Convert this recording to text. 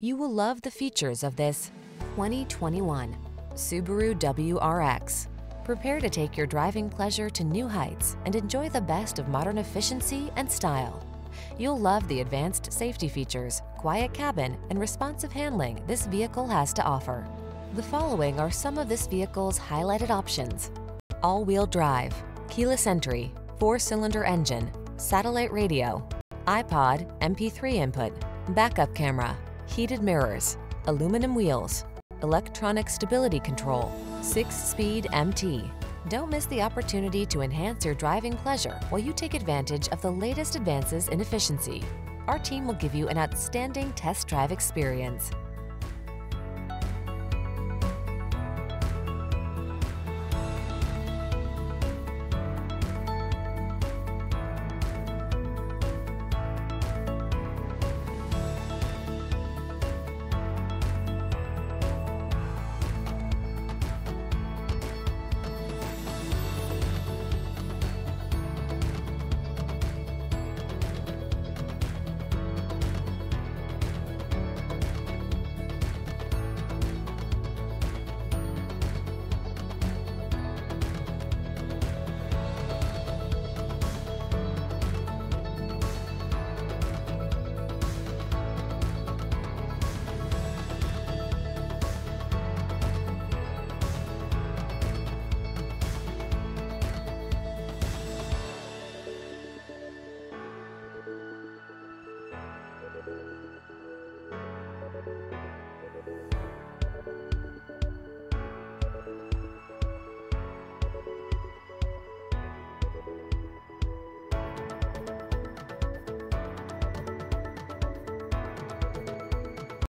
You will love the features of this 2021 Subaru WRX. Prepare to take your driving pleasure to new heights and enjoy the best of modern efficiency and style. You'll love the advanced safety features, quiet cabin, and responsive handling this vehicle has to offer. The following are some of this vehicle's highlighted options. All-wheel drive, keyless entry, four-cylinder engine, satellite radio, iPod, MP3 input, backup camera, heated mirrors, aluminum wheels, electronic stability control, six-speed MT. Don't miss the opportunity to enhance your driving pleasure while you take advantage of the latest advances in efficiency. Our team will give you an outstanding test drive experience.